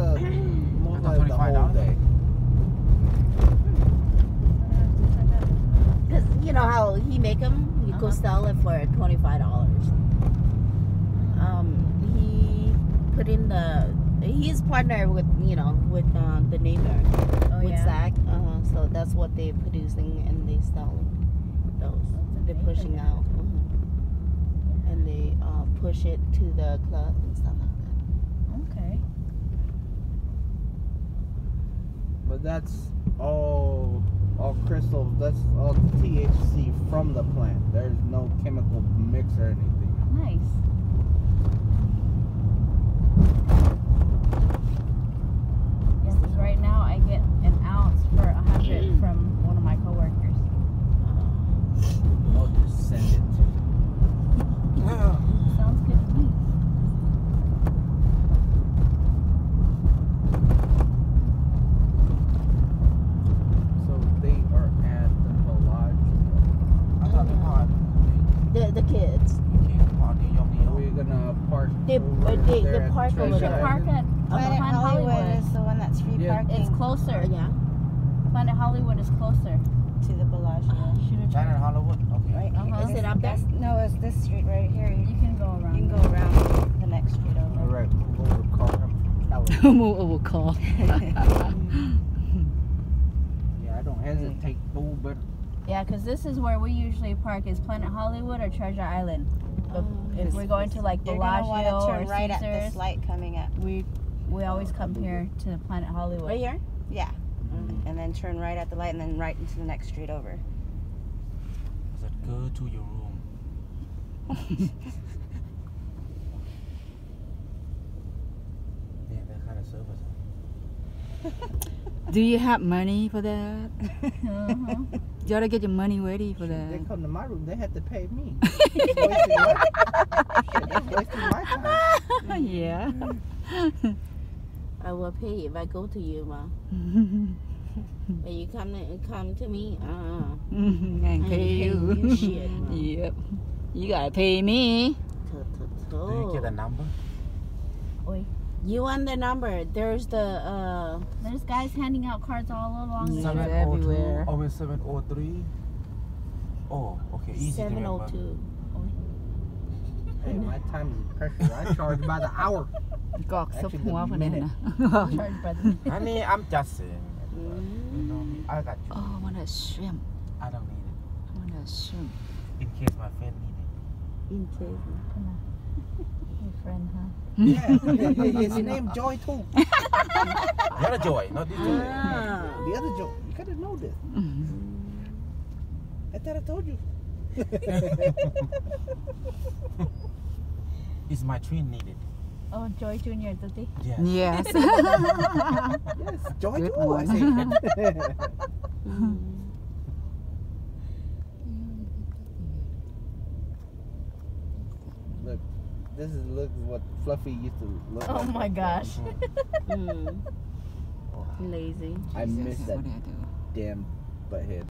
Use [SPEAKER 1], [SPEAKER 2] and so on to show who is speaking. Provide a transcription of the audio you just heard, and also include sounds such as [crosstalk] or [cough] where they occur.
[SPEAKER 1] uh, [laughs] most
[SPEAKER 2] I
[SPEAKER 1] the whole
[SPEAKER 2] $25.
[SPEAKER 1] day.
[SPEAKER 3] Because you know how he make them? You go
[SPEAKER 4] Uh-huh.
[SPEAKER 3] sell it for $25. Um, he put in the, he's partner with, you know, with uh, the neighbor.
[SPEAKER 4] Oh,
[SPEAKER 3] with
[SPEAKER 4] yeah.
[SPEAKER 3] Zach. Uh, so that's what they're producing and they selling those. They're
[SPEAKER 4] amazing.
[SPEAKER 3] pushing out. mhm. And they uh, push it to the club and stuff like that.
[SPEAKER 4] Okay.
[SPEAKER 1] But that's all all crystals. That's all THC from the plant. There's no chemical mix or anything.
[SPEAKER 4] Nice. Right now I get an ounce for a hundred from one of my coworkers.
[SPEAKER 1] I'll just send it to you.
[SPEAKER 4] Sounds good to me.
[SPEAKER 1] So they are at the Bellagio.
[SPEAKER 2] I thought the pod.
[SPEAKER 3] The, the kids.
[SPEAKER 2] Okay, pod New York, New York.
[SPEAKER 1] We're gonna park.
[SPEAKER 3] They-
[SPEAKER 1] over
[SPEAKER 3] uh, they-
[SPEAKER 1] there
[SPEAKER 3] they park over
[SPEAKER 1] Treasure
[SPEAKER 3] there.
[SPEAKER 4] should park at uh,
[SPEAKER 5] Planet
[SPEAKER 4] Planet
[SPEAKER 5] Hollywood
[SPEAKER 4] Hollywood.
[SPEAKER 5] is the one that's free
[SPEAKER 1] Yeah.
[SPEAKER 5] parking
[SPEAKER 4] It's closer.
[SPEAKER 3] Yeah.
[SPEAKER 4] Planet Hollywood is closer.
[SPEAKER 5] to the Bellagio.
[SPEAKER 4] Should have
[SPEAKER 2] Planet Hollywood. Okay.
[SPEAKER 5] Right?
[SPEAKER 4] Uh-huh.
[SPEAKER 3] Is it up there?
[SPEAKER 5] No, it's this street right here. You,
[SPEAKER 4] You can go around.
[SPEAKER 5] you can go around the next street
[SPEAKER 1] All
[SPEAKER 5] over.
[SPEAKER 1] right, move over, car. I'm from California.
[SPEAKER 6] Move over call. [laughs] [laughs]
[SPEAKER 1] yeah, I don't hesitate, fool, but
[SPEAKER 4] Yeah, because this is where we usually park is Planet Hollywood or Treasure Island. But um,
[SPEAKER 3] Oh.
[SPEAKER 4] if we're going to like
[SPEAKER 5] You're gonna want to
[SPEAKER 4] Bellagio
[SPEAKER 5] turn
[SPEAKER 4] or
[SPEAKER 5] right at
[SPEAKER 4] Caesars,
[SPEAKER 5] this light coming up.
[SPEAKER 4] we we always come here to Planet Hollywood.
[SPEAKER 3] Right here?
[SPEAKER 5] Yeah. Mm-hmm. And then turn right at the light and then right into the next street over.
[SPEAKER 2] I said, go to your room. [laughs] [laughs] yeah, that kind of service. [laughs]
[SPEAKER 6] Do you have money for that?
[SPEAKER 4] Uh-huh.
[SPEAKER 6] You gotta get your money ready for that.
[SPEAKER 1] they come to my room, they have to pay me. Wasting my, wasting my time. [laughs]
[SPEAKER 6] yeah.
[SPEAKER 3] I will pay if I go to you, ma. [laughs] But you come to, come to me, uh,
[SPEAKER 6] and
[SPEAKER 3] I
[SPEAKER 6] pay you.
[SPEAKER 3] you shit,
[SPEAKER 6] yep. You gotta pay me.
[SPEAKER 3] To- to-
[SPEAKER 2] Do you get a number?
[SPEAKER 3] You and the number. There's the uh
[SPEAKER 4] there's guys handing out cards all along the
[SPEAKER 6] Seven oh two.
[SPEAKER 2] Oh, it's seven oh three. Oh, okay. Easy seven oh
[SPEAKER 3] two.
[SPEAKER 1] Hey, my time is precious. I charge by the hour. [laughs]
[SPEAKER 6] Gawk,
[SPEAKER 4] so [laughs] [laughs] minute. I
[SPEAKER 2] mean, I'm just saying. You know, I got you.
[SPEAKER 6] Oh, I want a shrimp.
[SPEAKER 2] I don't need it.
[SPEAKER 6] I want a shrimp.
[SPEAKER 2] In case my friend needs it.
[SPEAKER 3] In case. Come on.
[SPEAKER 4] Your friend, huh?
[SPEAKER 1] Yeah, yeah, yeah, yeah. His name Joy too.
[SPEAKER 2] The other joy, not this joy.
[SPEAKER 3] Ah.
[SPEAKER 1] The other Joy. You gotta know this. I thought I told you. [laughs]
[SPEAKER 2] Is my twin needed?
[SPEAKER 4] Oh, Joy Junior, Tuti.
[SPEAKER 2] Yes.
[SPEAKER 6] Yes. [laughs]
[SPEAKER 1] Yes, Joy
[SPEAKER 6] Good
[SPEAKER 1] too. [laughs] I
[SPEAKER 6] one.
[SPEAKER 1] said.
[SPEAKER 3] Mm.
[SPEAKER 1] look, this is look what Fluffy used to look
[SPEAKER 4] Oh
[SPEAKER 1] like.
[SPEAKER 4] my gosh. [laughs]
[SPEAKER 3] Mm. Lazy.
[SPEAKER 1] I miss that
[SPEAKER 6] What do I do?
[SPEAKER 1] damn butthead.